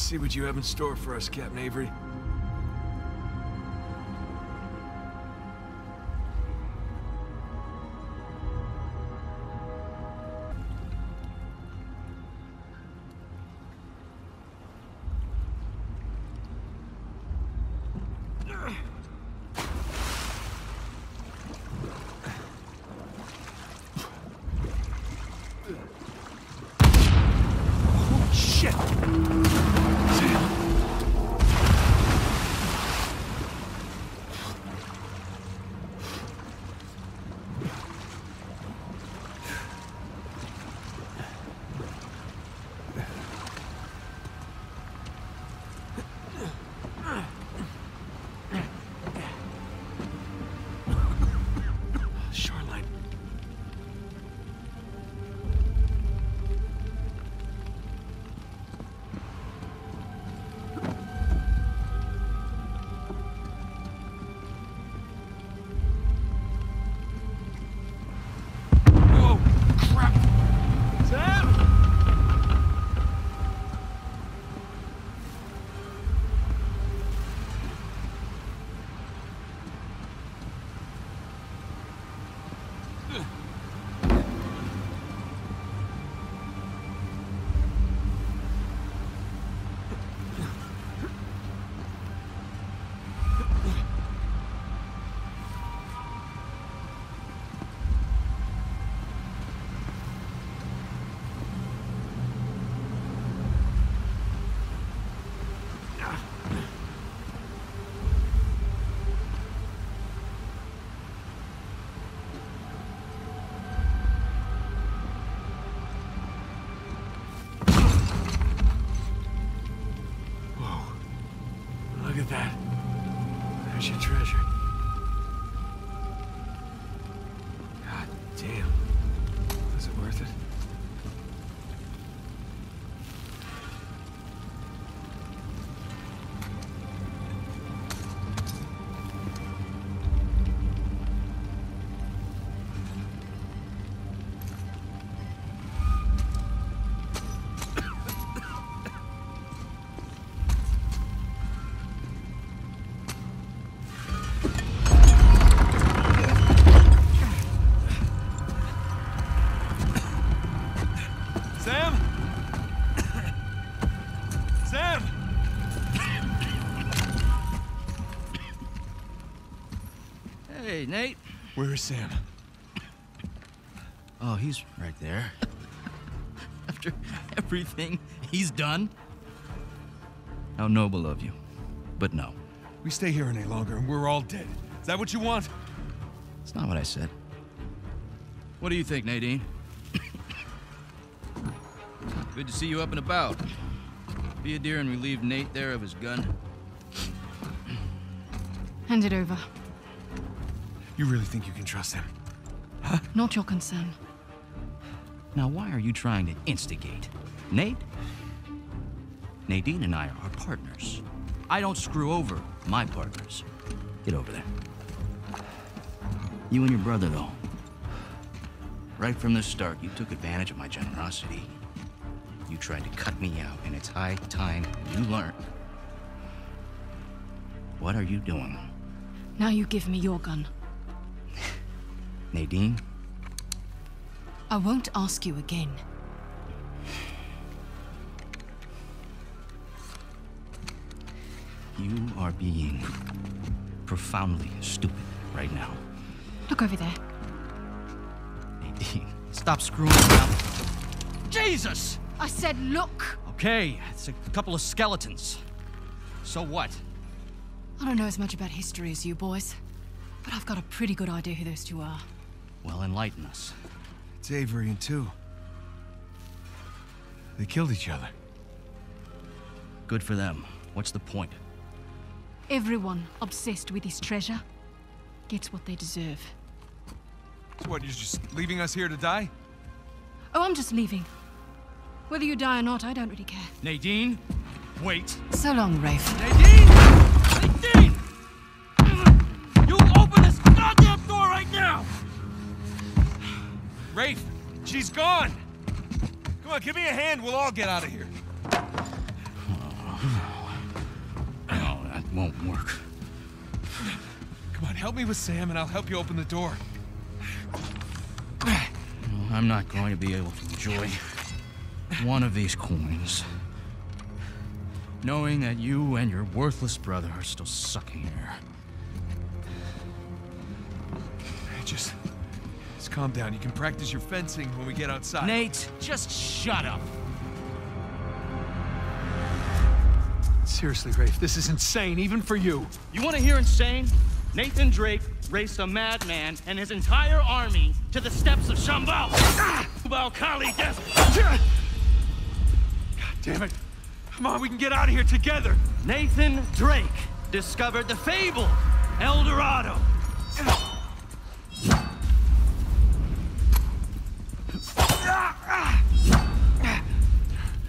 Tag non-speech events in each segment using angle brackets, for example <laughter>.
Let's see what you have in store for us, Captain Avery. Nate. Where is Sam? Oh, he's right there. <laughs> After everything he's done? How noble of you. But no, We stay here any longer and we're all dead. Is that what you want? it's not what I said. What do you think, Nadine? <coughs> Good to see you up and about. Be a dear and relieve Nate there of his gun. Hand it over. You really think you can trust him? Huh? Not your concern. Now, why are you trying to instigate? Nate? Nadine and I are partners. I don't screw over my partners. Get over there. You and your brother, though. Right from the start, you took advantage of my generosity. You tried to cut me out, and it's high time you learn. What are you doing? Now you give me your gun. Nadine? I won't ask you again. You are being profoundly stupid right now. Look over there. Nadine, stop screwing around. Jesus! I said look! Okay, it's a couple of skeletons. So what? I don't know as much about history as you boys, but I've got a pretty good idea who those two are. Well, enlighten us. It's Avery and Tew. They killed each other. Good for them. What's the point? Everyone obsessed with this treasure gets what they deserve. So what, you're just leaving us here to die? Oh, I'm just leaving. Whether you die or not, I don't really care. Nadine, wait. So long, Rafe. Nadine! Nadine! Rafe, she's gone! Come on, give me a hand, we'll all get out of here. Oh, that won't work. Come on, help me with Sam and I'll help you open the door. No, I'm not going to be able to enjoy one of these coins. Knowing that you and your worthless brother are still sucking air. Just calm down. You can practice your fencing when we get outside. Nate, just shut up. Seriously, Rafe, this is insane, even for you. You want to hear insane? Nathan Drake raced a madman and his entire army to the steps of Shambhala. Shambhala Khali Desert. God damn it. Come on, we can get out of here together. Nathan Drake discovered the fable El Dorado.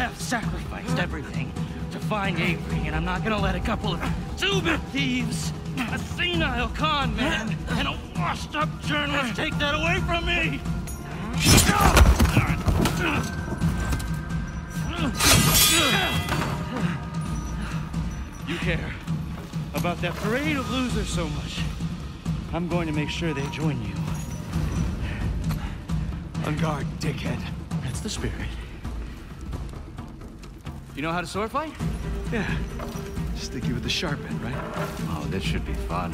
have sacrificed everything to find Avery, and I'm not gonna let a couple of two-bit thieves, a senile con man, and a washed-up journalist take that away from me! You care about that parade of losers so much. I'm going to make sure they join you. On guard, dickhead. That's the spirit. You know how to sword fight? Yeah. Sticky with the sharp end, right? Oh, this should be fun.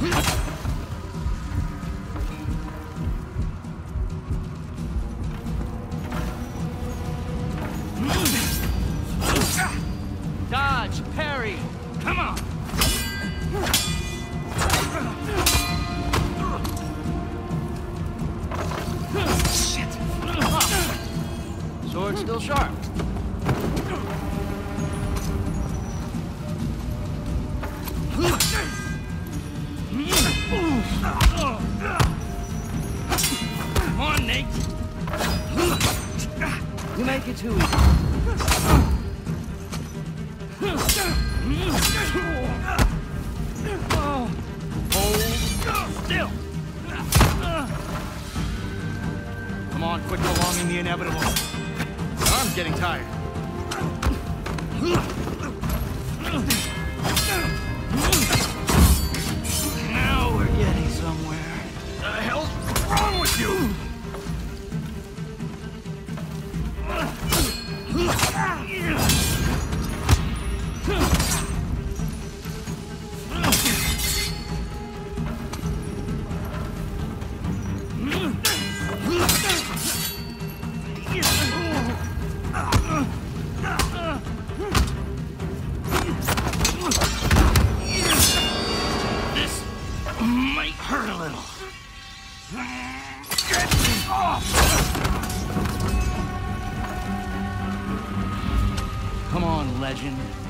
Ha ha ha! Come on, quit prolonging the inevitable. I'm getting tired. Now we're getting somewhere. The hell's wrong with you? Legend.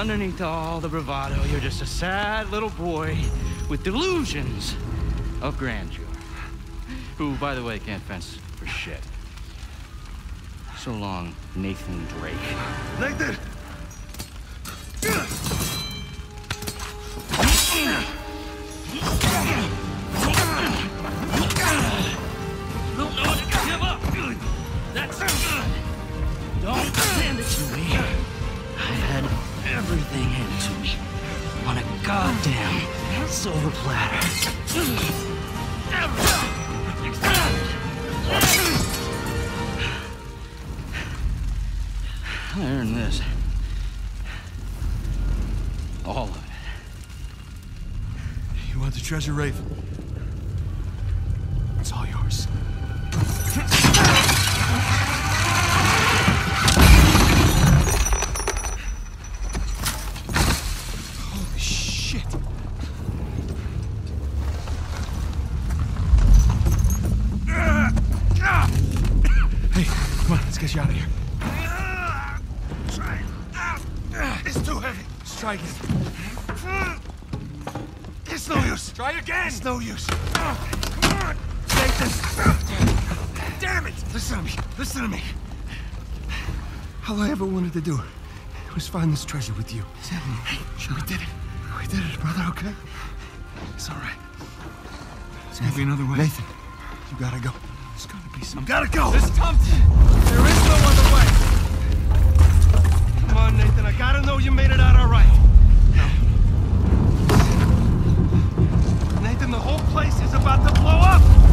Underneath all the bravado, you're just a sad little boy with delusions of grandeur. Who, by the way, can't fence for shit. So long, Nathan Drake. Nathan! Silver platter. I earned this. All of it. You want the treasure, Rafe? Get you out of here. It's too heavy. Let's try again. It's no use. Try again. It's no use. Come on. Nathan. Damn it. Listen to me. Listen to me. All I ever wanted to do was find this treasure with you. Hey, sure. We did it. We did it, brother, okay? It's all right. There's gotta be another way. Nathan, you gotta go. There's gotta be some. Gotta go! This Compton! There is no other way! Come on, Nathan, I gotta know you made it out all right. Nathan, the whole place is about to blow up!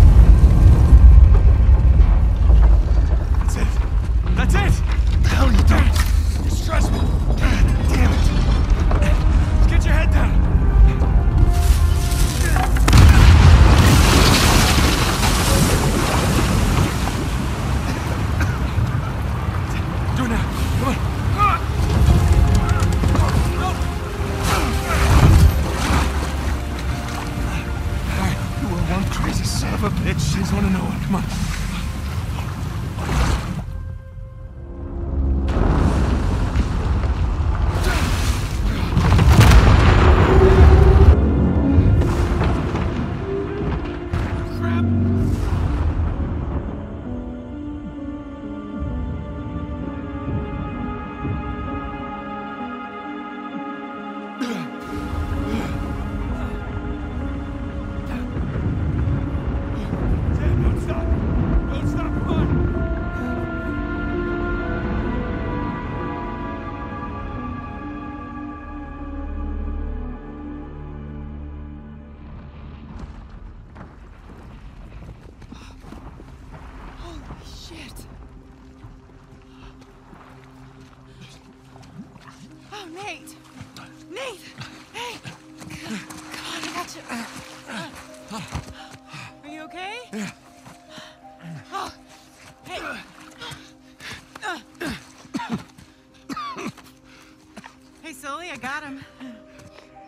I got him.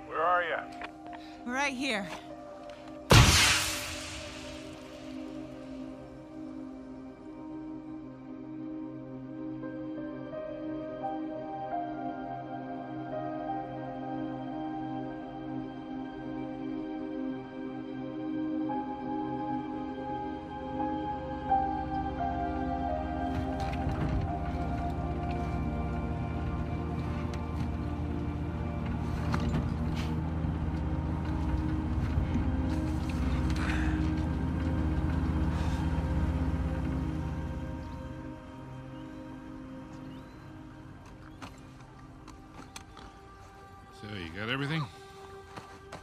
Where are you? Right here.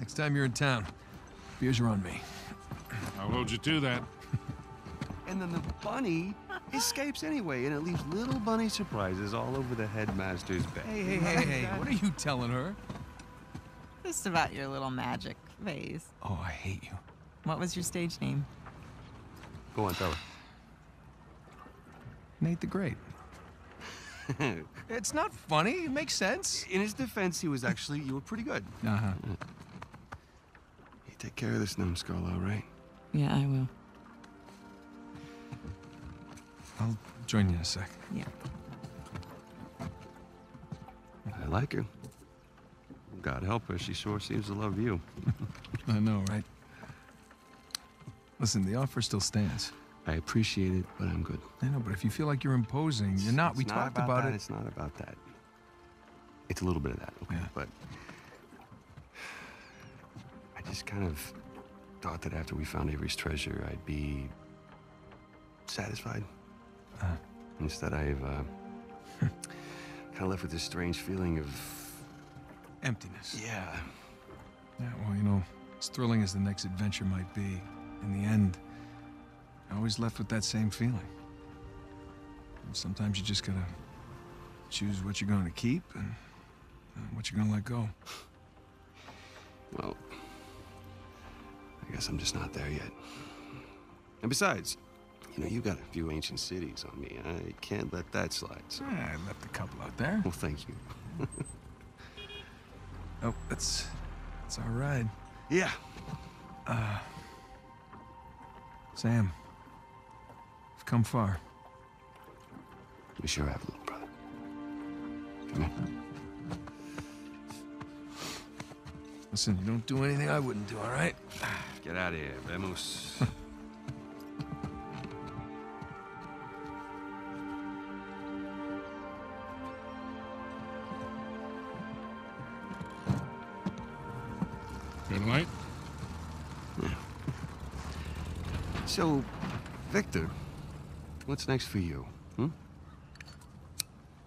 Next time you're in town, beers are on me. I'll hold you to that. And then the bunny <laughs> escapes anyway, and it leaves little bunny surprises all over the headmaster's bed. Hey, hey, hey, hey. What are you telling her? Just about your little magic phase. Oh, I hate you. What was your stage name? Go on, tell her. Nate the Great. <laughs> It's not funny. It makes sense. In his defense, he was actually, you were pretty good. Uh huh. You take care of this numbskull, all right? Yeah, I will. I'll join you in a sec. Yeah. I like her. God help her, she sure seems to love you. <laughs> I know, right? Listen, the offer still stands. I appreciate it, but I'm good. I know, but if you feel like you're imposing, you're not. It's we not talked about, about, it. It's not about that. It's a little bit of that, okay? Yeah. But I just kind of thought that after we found Avery's treasure, I'd be satisfied. Uh-huh. Instead, I've uh, <laughs> kind of left with this strange feeling of Emptiness. yeah. Yeah, well, you know, as thrilling as the next adventure might be, in the end, I always left with that same feeling. And sometimes you just gotta choose what you're going to keep and, and what you're going to let go. Well, I guess I'm just not there yet. And besides, you know, you got a few ancient cities on me. I can't let that slide. So, Yeah, I left a couple out there. well, thank you. <laughs> Oh, that's that's all right. Yeah. Uh, Sam, you've come far. We sure have, a little brother. Come here. Listen, you don't do anything I wouldn't do, all right? Get out of here, vemos. <laughs> Good light? so, Victor, what's next for you? Hmm?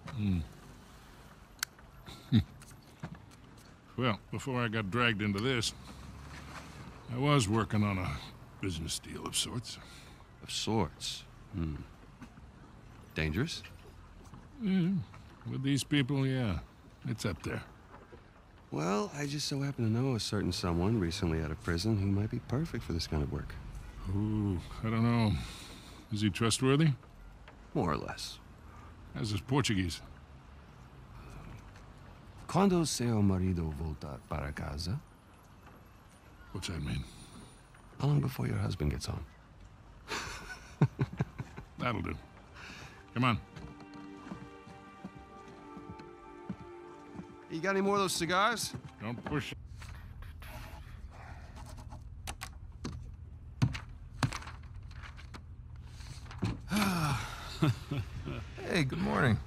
Hmm? <laughs> Well, before I got dragged into this, I was working on a business deal of sorts. Of sorts. Hmm. Dangerous? With these people, yeah, it's up there. Well, I just so happen to know a certain someone recently out of prison who might be perfect for this kind of work. Ooh, I don't know. Is he trustworthy? More or less. How's his Portuguese? Quando seu marido voltar para casa? What's that mean? How long before your husband gets home? <laughs> That'll do. Come on. You got any more of those cigars? Don't push. it. <sighs> Hey, good morning.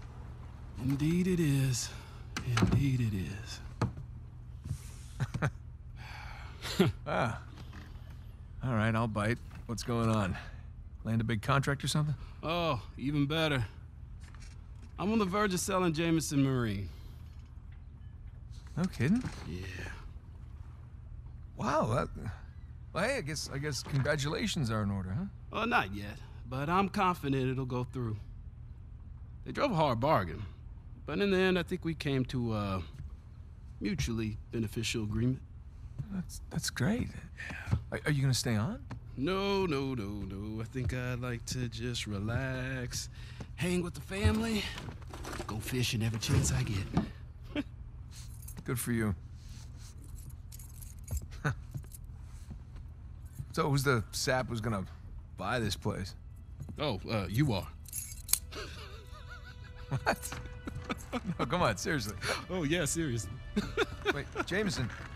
Indeed it is. Indeed it is. <laughs> Ah. All right, I'll bite. What's going on? Land a big contract or something? Oh, even better. I'm on the verge of selling Jameson Marine. No kidding. Yeah. Wow. That, well, hey, I guess I guess congratulations are in order, huh? Well, not yet, but I'm confident it'll go through. They drove a hard bargain, but in the end, I think we came to a mutually beneficial agreement. That's that's great. Are, are you gonna stay on? No, no, no, no. I think I'd like to just relax, hang with the family, go fishing every chance I get. Good for you. <laughs> so who's the sap who's gonna buy this place? Oh, uh, you are. What? <laughs> no, come on, seriously. Oh, yeah, seriously. Wait, Jameson. <laughs>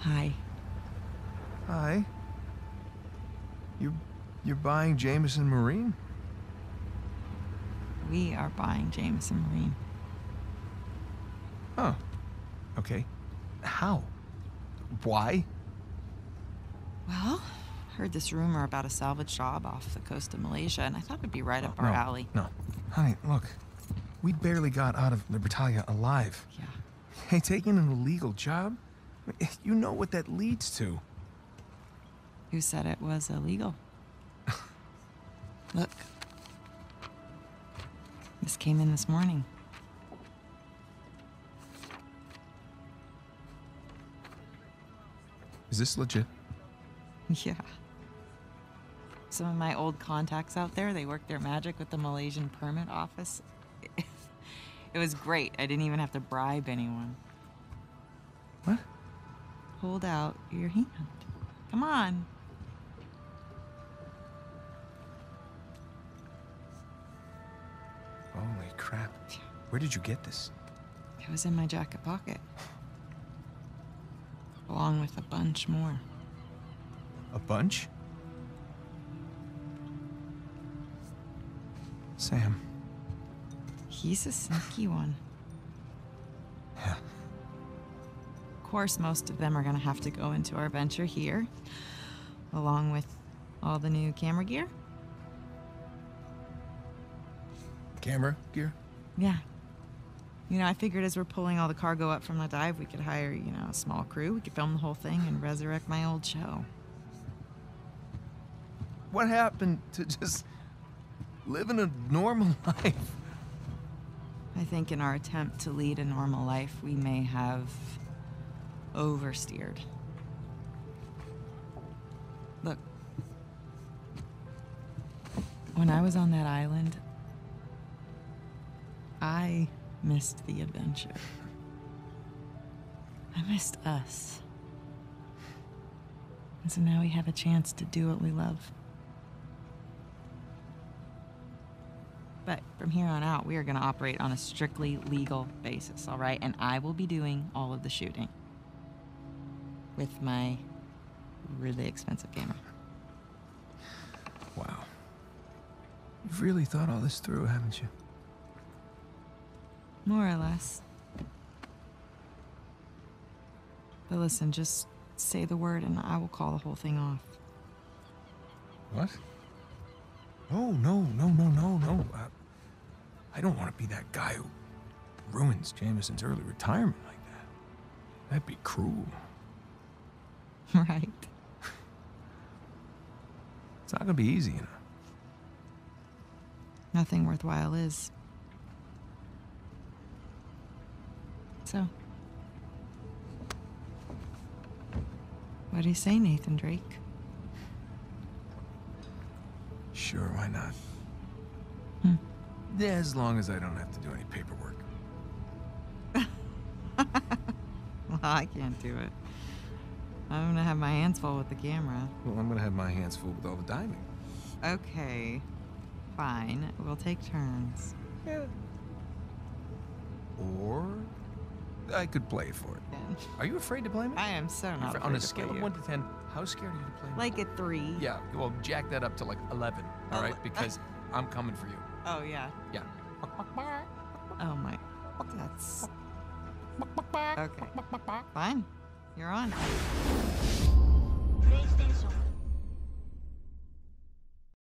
Hi. Hi. You, you're buying Jameson Marine? We are buying Jameson Marine. Huh. Okay. How? Why? Well, heard this rumor about a salvage job off the coast of Malaysia, and I thought it'd be right up no, our alley. No. Honey, look. We barely got out of Libertalia alive. Yeah. Hey, taking an illegal job? You know what that leads to. Who said it was illegal? Look. This came in this morning. Is this legit? Yeah. Some of my old contacts out there, they work their magic with the Malaysian permit office. <laughs> It was great. I didn't even have to bribe anyone. What? Hold out your hand. Come on. Holy crap. Where did you get this? It was in my jacket pocket. Along with a bunch more. A bunch? Sam. He's a sneaky one. Course, most of them are going to have to go into our venture here, along with all the new camera gear. Camera gear? Yeah. You know, I figured as we're pulling all the cargo up from the dive, we could hire, you know, a small crew. We could film the whole thing and resurrect my old show. What happened to just living a normal <laughs> life? I think in our attempt to lead a normal life, we may have oversteered. Look, when I was on that island, I missed the adventure. I missed us. And so now we have a chance to do what we love. But from here on out, we are going to operate on a strictly legal basis, all right? And I will be doing all of the shooting with my really expensive camera. Wow. You've really thought all this through, haven't you? More or less. But listen, just say the word and I will call the whole thing off. What? Oh, no, no, no, no, no. Uh, I don't want to be that guy who ruins Jameson's early retirement like that. That'd be cruel. <laughs> right. It's not gonna be easy, you know. Nothing worthwhile is. So. What do you say, Nathan Drake? Sure, why not? Hmm. Yeah, as long as I don't have to do any paperwork. <laughs> Well, I can't do it. I'm gonna have my hands full with the camera. Well, I'm gonna have my hands full with all the diving. Okay. Fine. We'll take turns. Yeah. Or I could play for it. Are you afraid to play me? I am so not On a scale of one to ten, how scared are you to play me? Like a three. Yeah, well, jack that up to like eleven. Oh, all right, uh, because I'm coming for you. Oh yeah. Yeah. Oh my. That's. <laughs> Okay. Fine. You're on.